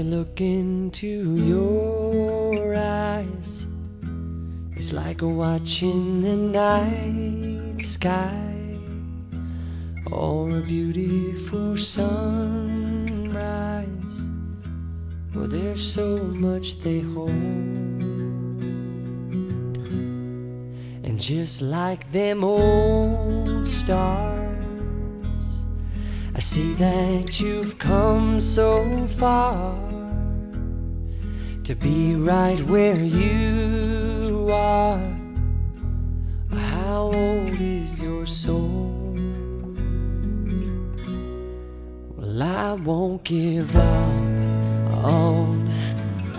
look into your eyes, it's like a watching the night sky or a beautiful sunrise. Well, there's so much they hold, and just like them old stars. I see that you've come so far to be right where you are. How old is your soul? Well, I won't give up on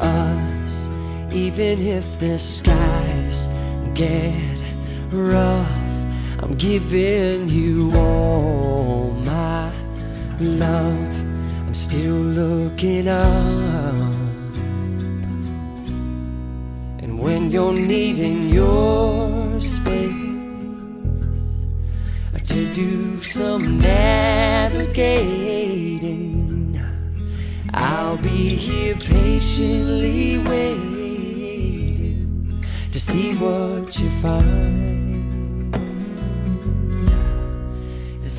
us, even if the skies get rough. I'm giving you all love. I'm still looking up. And when you're needing your space to do some navigating, I'll be here patiently waiting to see what you find.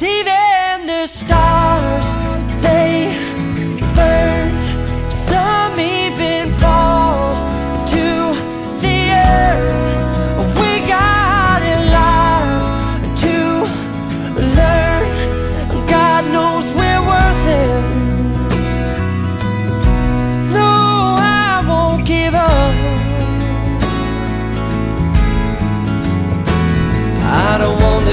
even the stars,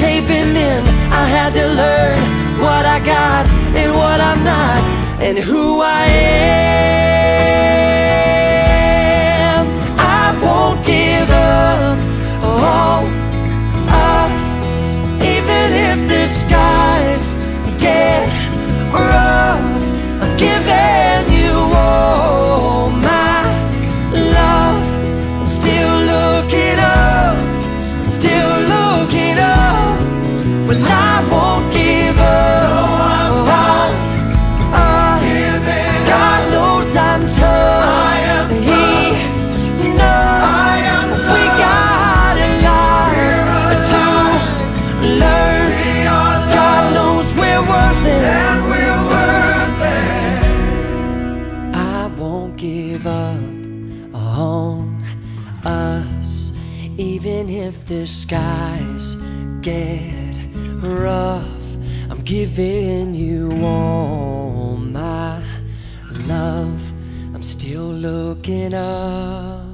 caving in. I had to learn what I got and what I'm not, and who I am. Well, I won't give up. on us. God knows I'm tough. He knows we got a lot to learn. God knows we're worth it. I won't give up on us, even if the skies get rough. I'm giving you all my love. I'm still looking up.